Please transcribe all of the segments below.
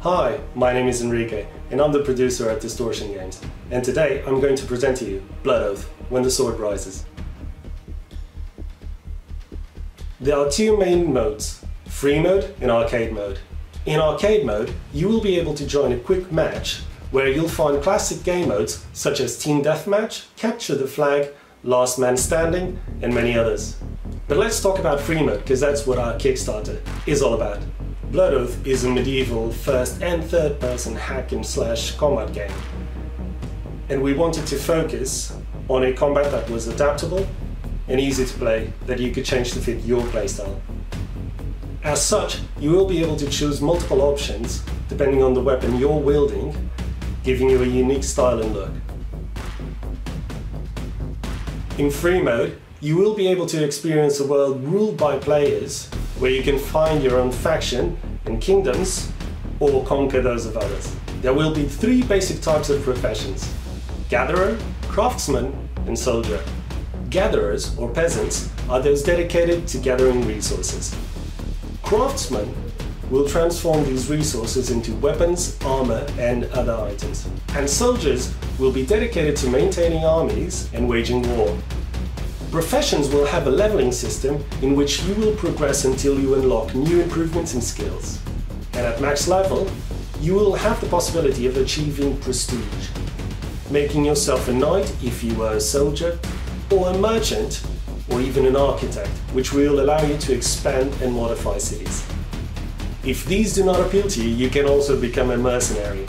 Hi, my name is Enrique, and I'm the producer at Distorsion Games. And today I'm going to present to you Blood Oath, When the Sword Rises. There are two main modes, free mode and arcade mode. In arcade mode, you will be able to join a quick match where you'll find classic game modes such as Team Deathmatch, Capture the Flag, Last Man Standing, and many others. But let's talk about free mode, because that's what our Kickstarter is all about. Blood Oath is a medieval first and third person hack and slash combat game. And we wanted to focus on a combat that was adaptable and easy to play, that you could change to fit your playstyle. As such, you will be able to choose multiple options depending on the weapon you're wielding, giving you a unique style and look. In free mode, you will be able to experience a world ruled by players where you can find your own faction and kingdoms or conquer those of others. There will be three basic types of professions gatherer, craftsman, and soldier. Gatherers, or peasants, are those dedicated to gathering resources. Craftsmen will transform these resources into weapons, armor, and other items. And soldiers will be dedicated to maintaining armies and waging war. Professions will have a leveling system in which you will progress until you unlock new improvements and skills. And at max level, you will have the possibility of achieving prestige, making yourself a knight if you are a soldier, or a merchant or even an architect, which will allow you to expand and modify cities. If these do not appeal to you, you can also become a mercenary.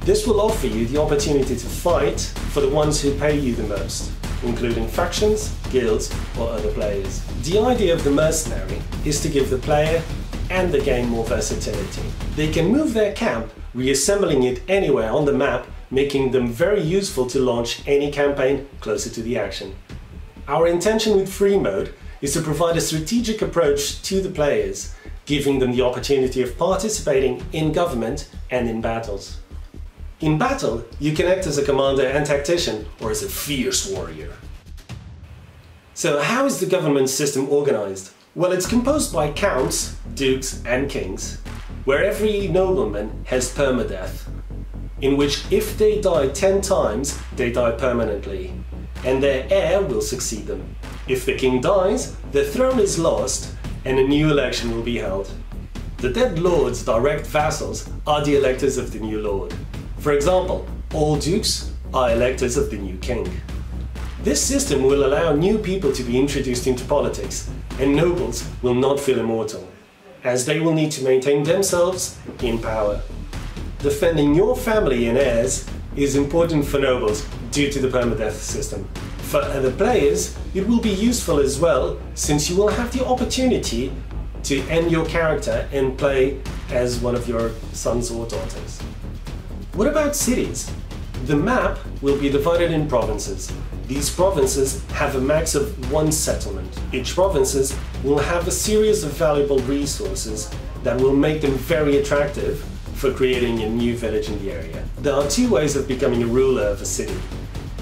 This will offer you the opportunity to fight for the ones who pay you the most, including factions, guilds, or other players. The idea of the mercenary is to give the player and the game more versatility. They can move their camp, reassembling it anywhere on the map, making them very useful to launch any campaign closer to the action. Our intention with free mode is to provide a strategic approach to the players, giving them the opportunity of participating in government and in battles. In battle, you can act as a commander and tactician, or as a fierce warrior. So how is the government system organized? Well, it's composed by counts, dukes and kings, where every nobleman has permadeath, in which if they die 10 times, they die permanently and their heir will succeed them. If the king dies, the throne is lost and a new election will be held. The dead lord's direct vassals are the electors of the new lord. For example, all dukes are electors of the new king. This system will allow new people to be introduced into politics, and nobles will not feel immortal, as they will need to maintain themselves in power. Defending your family and heirs is important for nobles due to the permadeath system. For other players, it will be useful as well, since you will have the opportunity to end your character and play as one of your sons or daughters. What about cities? The map will be divided in provinces. These provinces have a max of one settlement. Each provinces will have a series of valuable resources that will make them very attractive for creating a new village in the area. There are two ways of becoming a ruler of a city.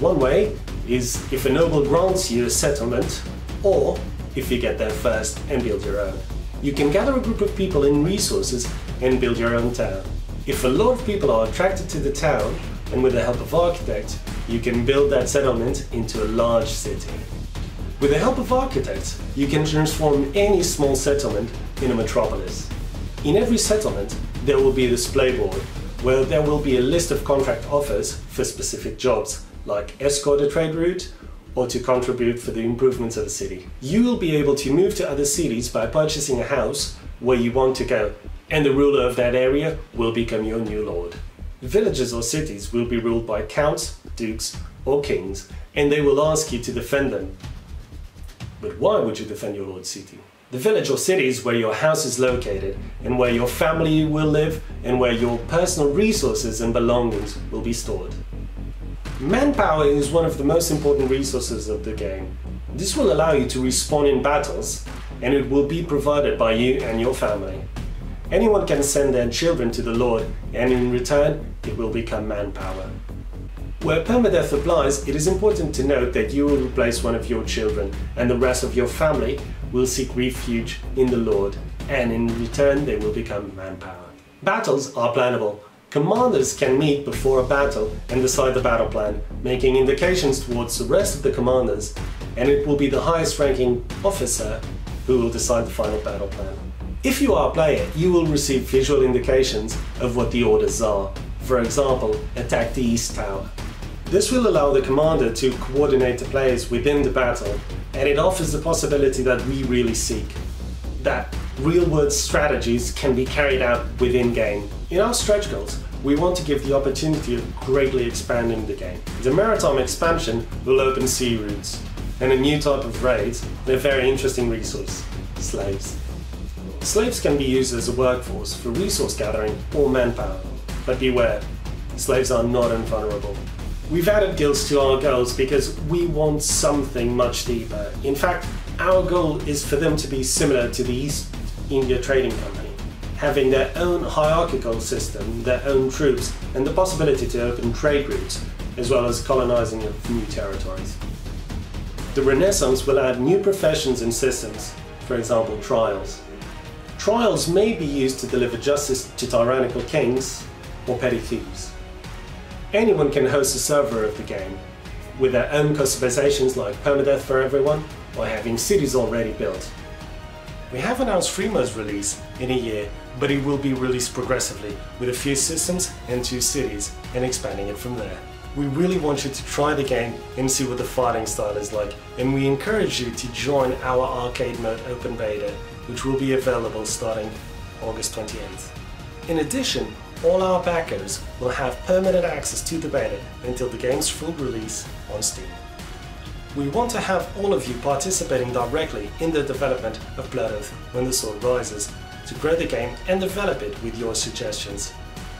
One way is if a noble grants you a settlement, or if you get there first and build your own. You can gather a group of people and resources and build your own town. If a lot of people are attracted to the town, and with the help of architects, you can build that settlement into a large city. With the help of architects, you can transform any small settlement in a metropolis. In every settlement, there will be a display board where there will be a list of contract offers for specific jobs like escort a trade route or to contribute for the improvements of a city. You will be able to move to other cities by purchasing a house where you want to go, and the ruler of that area will become your new lord. Villages or cities will be ruled by counts, dukes, or kings, and they will ask you to defend them. But why would you defend your lord's city? The village or city is where your house is located, and where your family will live, and where your personal resources and belongings will be stored. Manpower is one of the most important resources of the game. This will allow you to respawn in battles, and it will be provided by you and your family. Anyone can send their children to the Lord, and in return, it will become manpower. Where permadeath applies, it is important to note that you will replace one of your children, and the rest of your family will seek refuge in the Lord, and in return, they will become manpower. Battles are plannable. Commanders can meet before a battle and decide the battle plan, making indications towards the rest of the commanders, and it will be the highest ranking officer who will decide the final battle plan. If you are a player, you will receive visual indications of what the orders are. For example, attack the east tower. This will allow the commander to coordinate the players within the battle, and it offers the possibility that we really seek. That real-world strategies can be carried out within game. In our stretch goals, we want to give the opportunity of greatly expanding the game. The maritime expansion will open sea routes, and a new type of raids, and a very interesting resource, slaves. Slaves can be used as a workforce for resource gathering or manpower, but beware, slaves are not invulnerable. We've added guilds to our goals because we want something much deeper. In fact, our goal is for them to be similar to the East India Trading Company, having their own hierarchical system, their own troops, and the possibility to open trade routes, as well as colonizing of new territories. The Renaissance will add new professions and systems, for example, trials. Trials may be used to deliver justice to tyrannical kings or petty thieves. Anyone can host a server of the game, with their own customizations like permadeath for everyone, or having cities already built. We have announced Freemode's release in a year, but it will be released progressively, with a few systems and two cities, and expanding it from there. We really want you to try the game and see what the fighting style is like, and we encourage you to join our arcade mode open beta, which will be available starting August 28th. In addition, all our backers will have permanent access to the beta until the game's full release on Steam. We want to have all of you participating directly in the development of Blood Oath when the sword rises, to grow the game and develop it with your suggestions,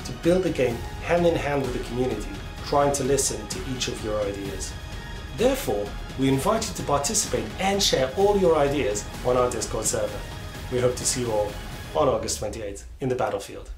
to build the game hand in hand with the community, trying to listen to each of your ideas. Therefore, we invite you to participate and share all your ideas on our Discord server. We hope to see you all on August 28th in the battlefield.